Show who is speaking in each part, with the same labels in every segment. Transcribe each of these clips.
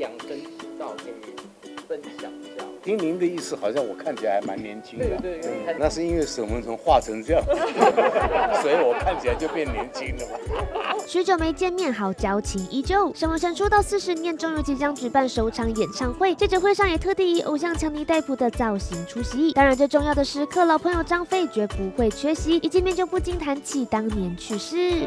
Speaker 1: 养生之道可以分享一下。
Speaker 2: 听您的意思，好像我看起来还蛮年轻的。
Speaker 1: 对对对，
Speaker 2: 那是因为沈文成化成这样，所以我看起来就变年轻了嘛。
Speaker 3: 许久没见面，好交情依旧。沈文成出道四十年，终于即将举办首场演唱会。记者会上也特地以偶像强尼戴普的造型出席。当然，最重要的时刻，老朋友张飞绝不会缺席。一见面就不禁谈起当年趣事。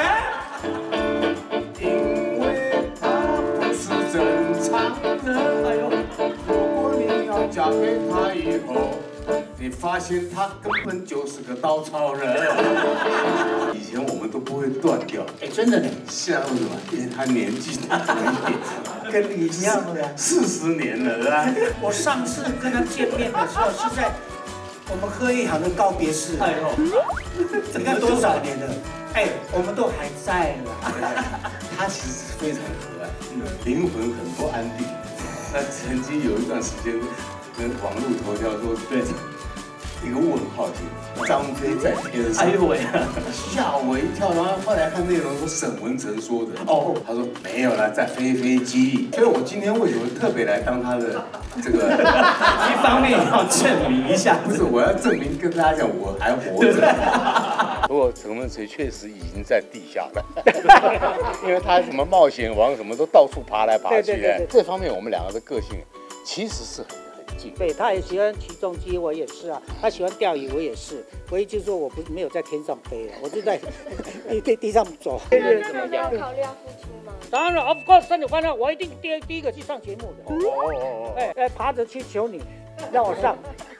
Speaker 3: 嫁给他以后，你发现他根本就是个稻草人。以前我们都不会断掉，
Speaker 1: 哎，真的呢，
Speaker 2: 像什么？因为他年纪大了一点，跟你一样的，四十年了啊。
Speaker 1: 我上次跟他见面的时候是在我们喝一行的告别式。哎呦，你看多少年了？哎，我们都还在了。
Speaker 2: 他其实非常可爱，灵魂很不安定。那曾经有一段时间，跟网络头条说，对。一个问号句，张飞在天上，哎呦喂，吓我一跳。然后后来看内容，说沈文成说的，哦，他说没有了，在飞飞机。所以我今天为什么特别来当他的这个？
Speaker 1: 一方面要证明一下，
Speaker 2: 不是我要证明跟大家讲我还活着。不过沈文成确实已经在地下了，因为他什么冒险王什么都到处爬来爬去。这方面我们两个的个性其实是很。
Speaker 1: 对，他也喜欢起重机，我也是啊。他喜欢钓鱼，我也是。唯一就是说，我不没有在天上飞了，我就在 地地地上走。
Speaker 4: 怎么样？考虑要付出吗？
Speaker 1: 当然，of course，三九欢乐，我一定第第一个去上节目的。哦哦哦！哎哎，爬着去求你，让我上。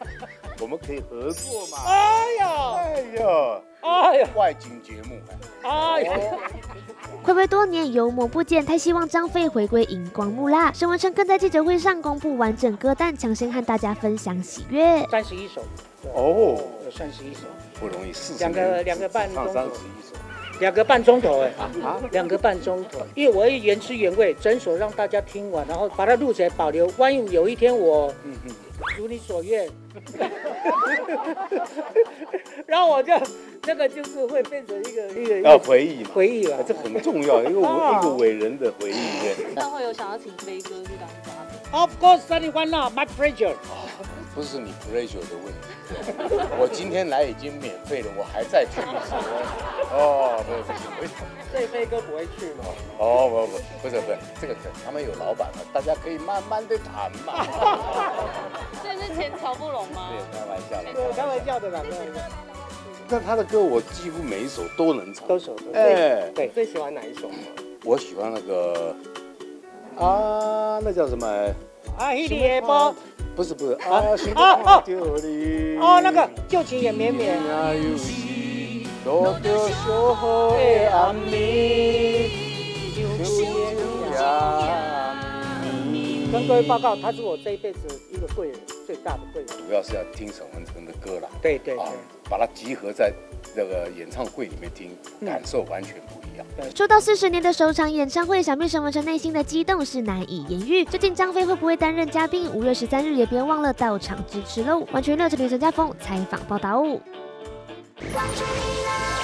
Speaker 2: 我们可以合作嘛？哎呀，哎呀，哎呀，外景节目，哎呀。
Speaker 3: 暌违多年，幽默不减，太希望张飞回归荧光幕啦！沈文成更在记者会上公布完整歌单，抢先和大家分享喜悦。
Speaker 1: 三十一首。哦，三十一首。
Speaker 2: 不容易，四
Speaker 1: 两个两个半钟头，
Speaker 2: 三十一首，
Speaker 1: 两个半钟头哎。啊，两个半钟头，因为我要原汁原味，整首让大家听完，然后把它录起来保留，万一有一天我嗯嗯。如你所愿。然后我就这个就是会变成一个一个
Speaker 2: 要回忆
Speaker 1: 回忆
Speaker 2: 嘛，这很重要，一个一个伟人的回忆。
Speaker 4: 那会有想要请飞哥去当嘉宾
Speaker 1: ？Of course, anyone now, my pleasure。
Speaker 2: 不是你 pleasure 的问题，我今天来已经免费了，我还在去一次。
Speaker 1: 哦，不不是，为什么？所以飞哥不会去吗？
Speaker 2: 哦不不不是不是这个他们有老板了，大家可以慢慢的谈嘛。
Speaker 4: 这是钱瞧不拢吗？
Speaker 2: 对，开玩笑
Speaker 1: 的。开玩笑的啦。
Speaker 2: 那他的歌我几乎每一首都能唱。
Speaker 1: 都首。哎，对，最喜欢哪一首？
Speaker 2: 我喜欢那个啊，那叫什么？
Speaker 1: 啊，一列波。
Speaker 2: 不是不是啊啊啊！
Speaker 1: 哦，那个旧情也绵绵。跟各位报告，他是我这一辈子一个贵人，最大的贵人。
Speaker 2: 主要是要听沈文成的歌了。
Speaker 1: 对对对，
Speaker 2: 把它集合在那个演唱会里面听，感受完全不一样。
Speaker 3: 出道四十年的首场演唱会，想必沈文成内心的激动是难以言喻。究竟张飞会不会担任嘉宾？五月十三日也别忘了到场支持喽！完全六这里陈家峰采访报道。关注你